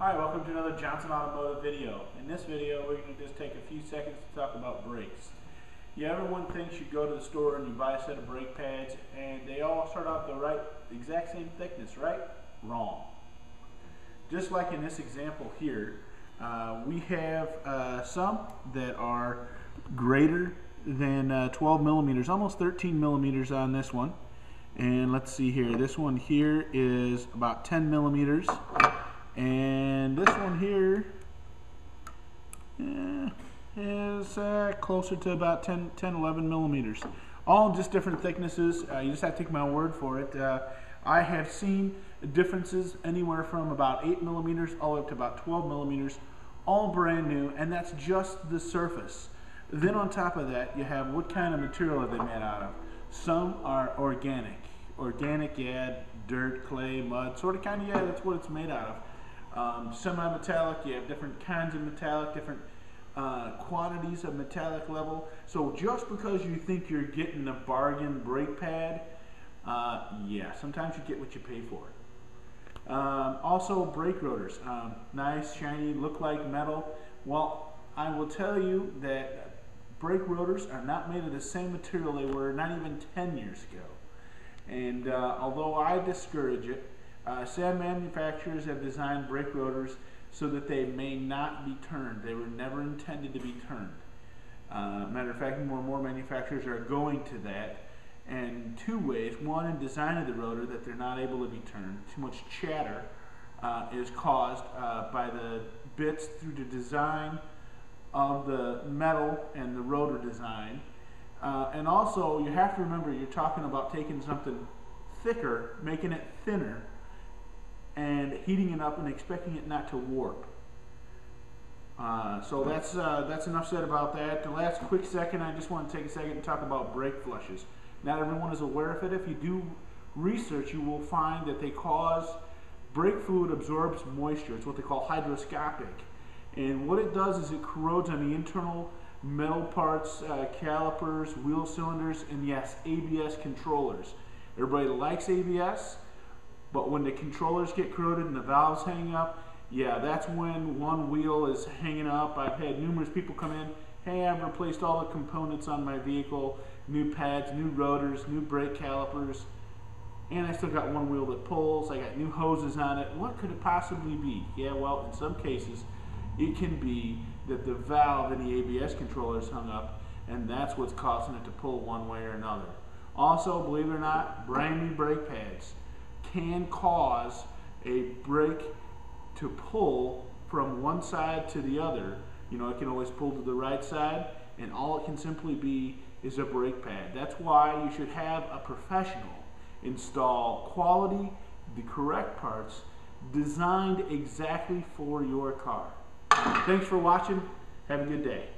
Hi, welcome to another Johnson Automotive video. In this video, we're going to just take a few seconds to talk about brakes. You everyone thinks you go to the store and you buy a set of brake pads and they all start out the right, exact same thickness, right? Wrong. Just like in this example here, uh, we have uh, some that are greater than uh, 12 millimeters, almost 13 millimeters on this one. And let's see here, this one here is about 10 millimeters. And this one here eh, is uh, closer to about 10, 10, 11 millimeters. All just different thicknesses. Uh, you just have to take my word for it. Uh, I have seen differences anywhere from about 8 millimeters all the way up to about 12 millimeters, all brand new, and that's just the surface. Then on top of that, you have what kind of material are they made out of? Some are organic. Organic, yeah, dirt, clay, mud, sort of kind of, yeah, that's what it's made out of. Um, semi-metallic, you have different kinds of metallic, different uh, quantities of metallic level. So just because you think you're getting a bargain brake pad, uh, yeah, sometimes you get what you pay for. Um, also, brake rotors, um, nice, shiny, look like metal. Well, I will tell you that brake rotors are not made of the same material they were not even 10 years ago. And uh, although I discourage it, uh, some manufacturers have designed brake rotors so that they may not be turned. They were never intended to be turned. Uh, matter of fact, more and more manufacturers are going to that. And two ways. One, in design of the rotor, that they're not able to be turned. Too much chatter uh, is caused uh, by the bits through the design of the metal and the rotor design. Uh, and also, you have to remember you're talking about taking something thicker, making it thinner, and heating it up and expecting it not to warp. Uh, so that's uh, that's enough said about that. The last quick second, I just want to take a second and talk about brake flushes. Not everyone is aware of it. If you do research, you will find that they cause brake fluid absorbs moisture. It's what they call hygroscopic. And what it does is it corrodes on the internal metal parts, uh, calipers, wheel cylinders, and yes, ABS controllers. Everybody likes ABS. But when the controllers get corroded and the valves hang up, yeah, that's when one wheel is hanging up. I've had numerous people come in, hey, I've replaced all the components on my vehicle, new pads, new rotors, new brake calipers, and I still got one wheel that pulls, I got new hoses on it. What could it possibly be? Yeah, well, in some cases, it can be that the valve in the ABS controller is hung up, and that's what's causing it to pull one way or another. Also, believe it or not, brand new brake pads can cause a brake to pull from one side to the other. You know, it can always pull to the right side, and all it can simply be is a brake pad. That's why you should have a professional install quality, the correct parts, designed exactly for your car. Thanks for watching. Have a good day.